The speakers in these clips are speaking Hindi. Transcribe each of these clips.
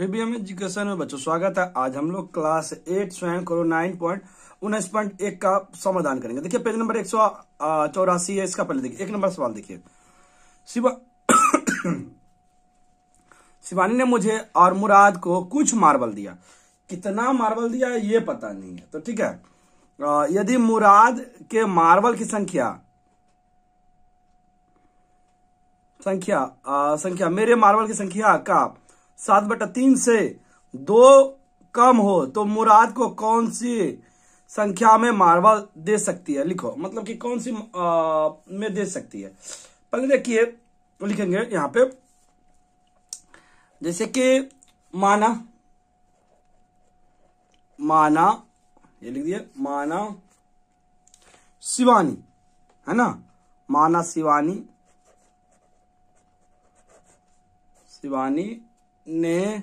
बीबीएम एजुकेशन में बच्चों स्वागत है। आज हम लोग क्लास एट स्वयं करो नाइन पॉइंट उन्नीस पॉइंट एक का समाधान करेंगे। देखिए पेज नंबर एक सौ चौरासी है इसका पहले देखिए एक नंबर सवाल देखिए। शिवा शिवानी ने मुझे और मुराद को कुछ मार्बल दिया। कितना मार्बल दिया ये पता नहीं है। तो ठीक है यदि मुराद के मार्बल की संख्या संख्या आ, संख्या मेरे मार्बल की संख्या का सात बटा तीन से दो कम हो तो मुराद को कौन सी संख्या में मार्बल दे सकती है? लिखो मतलब कि कौन सी आ, में दे सकती है? पहले देखिए लिखेंगे यहाँ पे जैसे कि माना माना ये लिख दिए माना शिवानी है ना? माना शिवानी शिवानी ने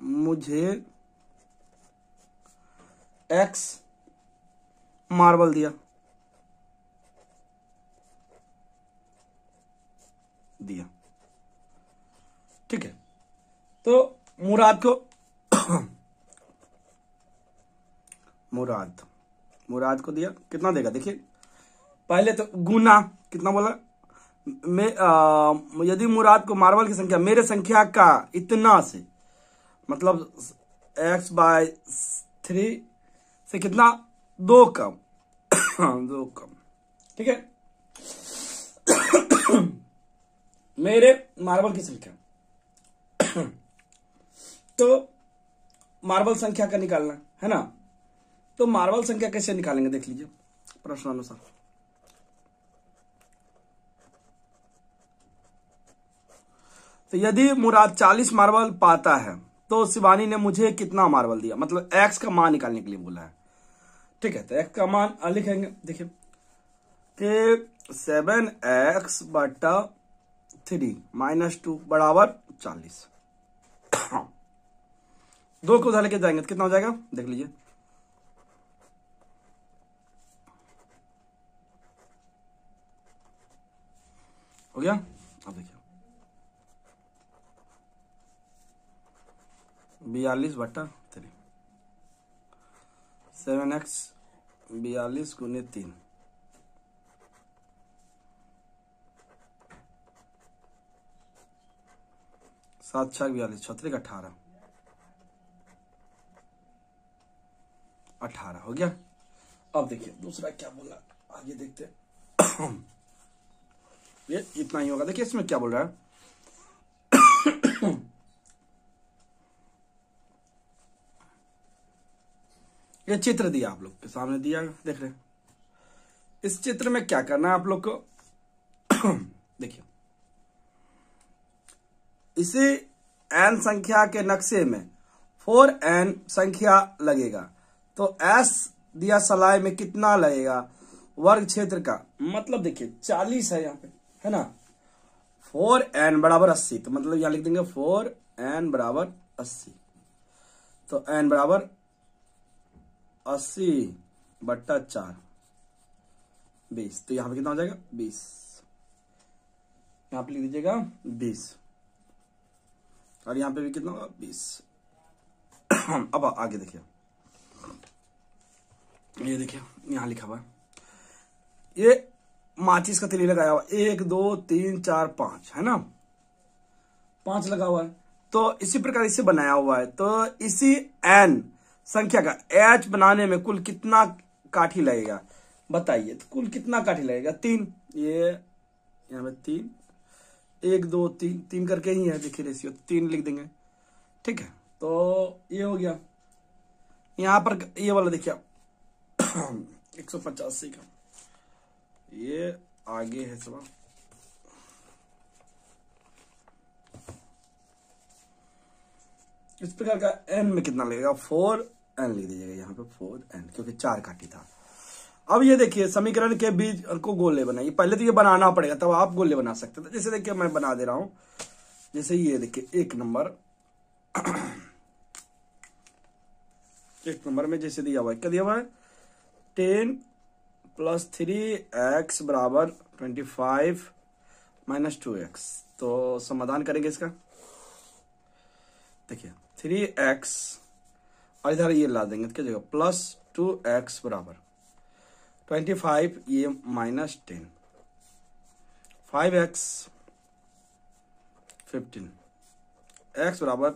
मुझे एक्स मार्बल दिया। दिया। ठीक है। तो मुराद को मुराद। मुराद को दिया। कितना देगा? देखिए। पहले तो गुना कितना बोला? मैं आ, यदि मुराद को मार्बल की संख्या मेरे संख्या का इतना से मतलब एक्स बाय थ्री से कितना? दो कम। दो कम। ठीक है? मेरे मार्बल की संख्या। तो मार्बल संख्या का निकालना है ना? तो मार्बल संख्या कैसे निकालेंगे देख लीजिए प्रश्नानुसार तो यदि मुराद 40 मार्बल पाता है तो शिवानी ने मुझे कितना मार्बल दिया? मतलब एक्स का मान निकालने के लिए बोला है। ठीक है तो एक्स का मान लिखेंगे। देखिए, कि सेवन एक्स बटा थ्री माइनस टू बराबर चालीस। दो को उधर लेके जाएँगे तो कितना हो जाएगा? देख लीजिए। हो गया? अब देखिए। बयालीस बटा थ्री सेवन एक्स बयालीस गुने तीन। सात छः बयालीस, छत्तीस अठारह। अठारह, हो गया? अब देखिए, दूसरा क्या बोला? आगे देखते। ये इतना ही होगा। देखिए, इसमें क्या बोल रहा है? ये चित्र दिया आप लोग के सामने, दिया देख रहे इस चित्र में क्या करना है आप लोग को? देखिए। इसी एन संख्या के नक्शे में फोर एन संख्या लगेगा। तो एस दिया सलाई में कितना लगेगा? वर्ग क्षेत्र का। मतलब देखिए, चालीस है यहाँ पे, है ना? फोर एन बराबर अस्सी तो मतलब यहाँ लिख देंगे फोर एन बराबर अस्सी। तो एन बराबर अस्सी बट्टा चार। बीस। तो यहाँ पे कितना हो जाएगा? बीस। यहाँ पे लिख दीजिएगा बीस। और यहाँ पे भी कितना होगा? बीस। अब आगे देखिए। ये देखिए, यहाँ लिखा हुआ है। ये माचिस का तिली लगाया हुआ एक, दो, तीन, चार, पाँच, है ना? पाँच लगा हुआ है। तो इसी प्रकार इसे बनाया हुआ है। तो इसी एन संख्या का एच बनाने में कुल कितना काठी लगेगा? बताइए तो कुल कितना काठी लगेगा? तीन। ये, यहाँ पे तीन। एक, दो, तीन। तीन करके ही है, देखिए रेशियो तीन लिख देंगे। ठीक है? तो ये हो गया। यहाँ पर ये वाला देखिए एक सौ पचासी का। ये आगे है सब इस प्रकार का एन में कितना लगेगा? फोर एन लिख दीजिएगा यहाँ पे फोर एन क्योंकि चार काटी था। अब ये देखिए, समीकरण के बीच को गोले बनाइए। पहले तो ये बनाना पड़ेगा, तब आप गोले बना सकते थे। जैसे देखिए, मैं बना दे रहा हूँ। जैसे ये देखिए, एक नंबर। एक नंबर में जैसे दिया हुआ है। क्या दिया हुआ है? टेन प्लस थ्री एक्स बराबर twenty five minus two x. तो समाधान करेंगे इसका। देखिए थ्री एक्स और इधर ये ला देंगे, क्या जगह? प्लस टू एक्स बराबर। ट्वेंटी फाइव ये minus ten five x fifteen x बराबर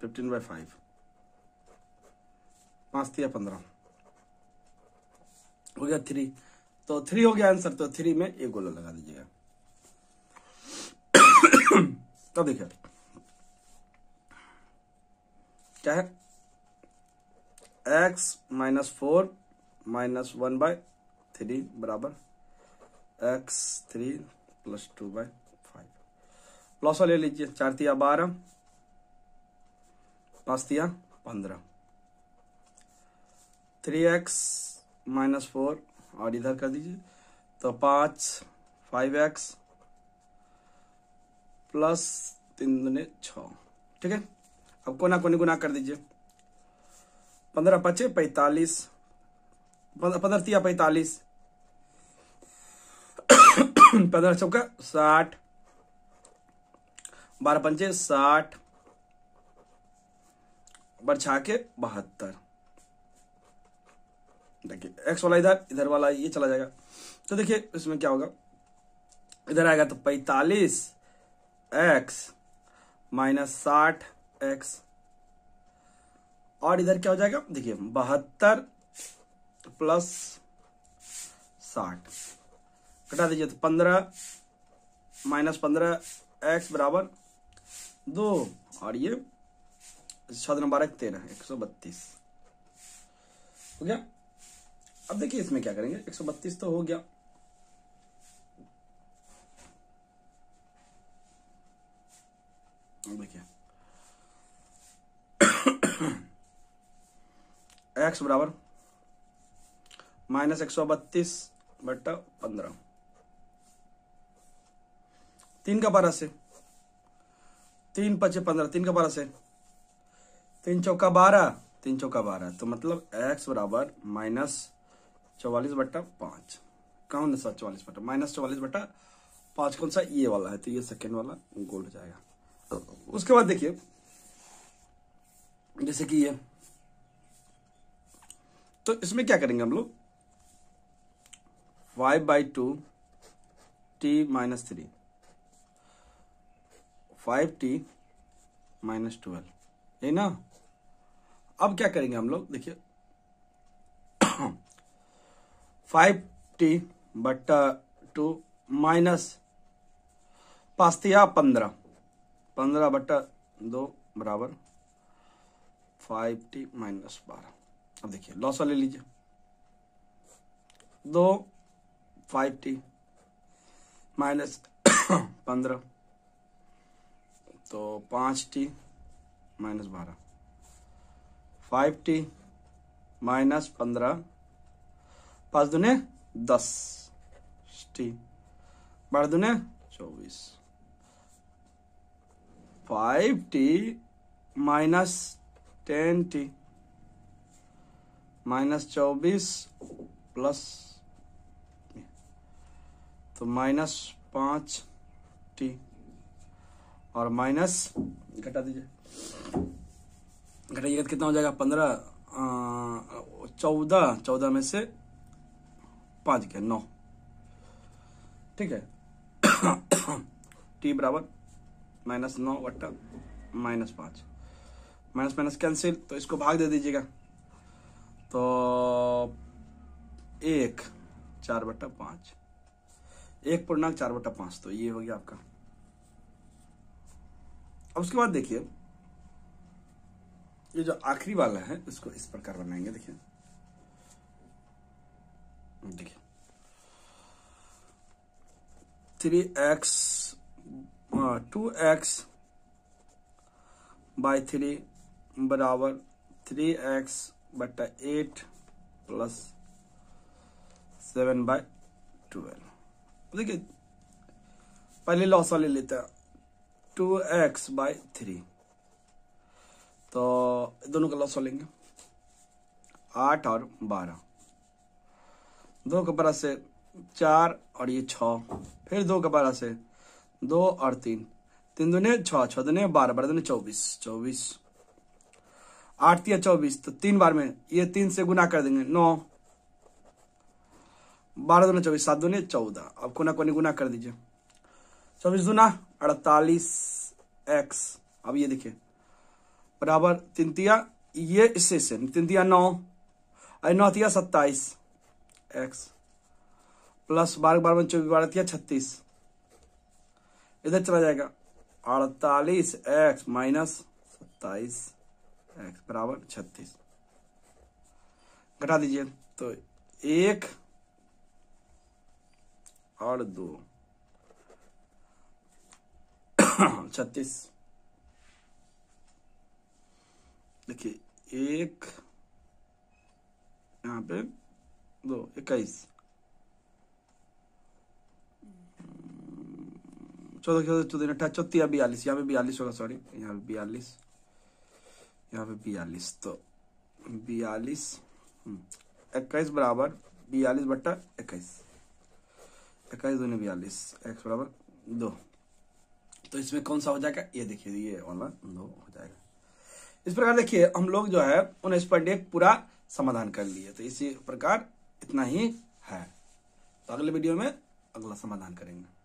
फिफ्टीन बाई फाइव पाँच थी पंद्रह। हो गया थ्री तो थ्री हो गया आंसर तो थ्री में एक गोला लगा दीजिएगा। तो देखिए। क्या है x minus four minus one by three बराबर x three plus two by five. Plus ले लीजिए, चार तिया बारह, पाँच तिया पंद्रह। थ्री एक्स माइनस फोर, और इधर कर दीजिए तो पाँच, फाइव एक्स, प्लस तीन दुने छ। ठीक है? अब कोना कोनी गुना कर दीजिए। पंद्रह पचे पैतालीस। पंद्रह तिया पैतालीस। पंद्रह चौका साठ। बारह पंचे साठ। बरछा के बहत्तर। देखिए एक्स वाला इधर इधर वाला ये चला जाएगा। तो देखिए, इसमें क्या होगा? इधर आएगा तो पैतालीस। एक्स माइनस साठ। एक्स और इधर क्या हो जाएगा? देखिए, बहत्तर प्लस साठ। कटा दीजिए तो पंद्रह माइनस पंद्रह एक्स बराबर दो। और ये छह बारह तेरह, एक सौ बत्तीस। हो गया? अब देखिए इसमें क्या करेंगे? 132 तो हो गया देखिए एक्स बराबर माइनस एक सौ बत्तीस बट्टा पंद्रह। तीन का बारह से। तीन पचे पंद्रह, तीन का बारह से। तीन चौका बारह, तीन चौका बारह। तो मतलब एक्स बराबर माइनस चौवालीस बट्टा पाँच। कौन सा चौवालीस बट्टा माइनस चौवालीस बट्टा पाँच कौन सा? ये वाला है तो ये सेकेंड वाला गोल हो जाएगा। उसके बाद देखिए, जैसे कि ये। तो इसमें क्या करेंगे हम लोग? Five by two t minus three five t minus twelve यही ना? अब क्या करेंगे हम लोग? देखिए। फाइव टी बट्टा टू माइनस पास्तिया पंद्रह. पंद्रह बट्टा दो बराबर फाइव टी माइनस बारह. अब देखिए लॉस ले लीजिए। दो फाइव टी माइनस पंद्रह। तो पाँच टी माइनस बारह। फाइव टी माइनस पंद्रह। पाँच दुने दस टी बारह दुने चौबीस। Five t minus ten t minus चौबीस प्लस तो माइनस पाँच टी, और माइनस, घटा दीजिए। घटाइएगा तो कितना हो जाएगा? पंद्रह चौदह चौदह में से पाँच के नौ। ठीक है? टी बराबर माइनस नौ बट्टा माइनस पाँच। माइनस माइनस कैंसिल तो इसको भाग दे दीजिएगा। तो एक, चार बट्टा पाँच। एक पूर्णांक चार बट्टा पाँच तो ये हो गया आपका। अब उसके बाद देखिए, ये जो आखिरी वाला है, इसको इस प्रकार बनाएँगे, देखिए। देखिए। Three x two x by three बराबर थ्री एक्स बटा eight plus seven by twelve. देखिए, पहले लॉस वाले लेते हैं। Two x by three. तो दोनों का लॉस लेंगे आठ और बारह। दो का बरस से चार और ये छ। फिर दो का बारह से दो और तीन। तीन दुने छह छह दुने बारह बारह दुने चौबीस। चौबीस। आठ तिया चौबीस तो तीन बार में ये तीन से गुना कर देंगे, नौ। बारह दुने चौबीस, सात दुने चौदह। अब कोना कोने गुना कर दीजिए। चौबीस दुना, अड़तालीस एक्स। अब ये देखिए। बराबर तीन तिया, ये इससे से तीन तिया नौ और नौ तिया सत्ताईस एक्स। प्लस बारह बारह चौबीस, बारह तिया छत्तीस। इधर चला जाएगा, अड़तालीस एक्स माइनस सत्ताईस। एक्स बराबर छत्तीस। घटा दीजिए तो एक और दो। छत्तीस। देखिए, एक यहाँ पे दो, इक्कीस। चौदह चौदह चौदह अठारह चौतीस बयालीस, यहाँ पे बयालीस होगा सॉरी यहाँ पे बयालीस। यहाँ पे बयालीस तो बयालीस हम्म, इक्कीस बराबर बयालीस बट्टा इक्कीस। इक्कीस दूनी बयालीस एक्स बराबर दो। तो इसमें कौन सा हो जाएगा? ये देखिए ये वाला दो हो जाएगा। इस प्रकार देखिए हम लोग जो है उन्नीस पॉइंट एक पूरा समाधान कर लिए। तो इसी प्रकार इतना ही है। तो अगले वीडियो में अगला समाधान करेंगे।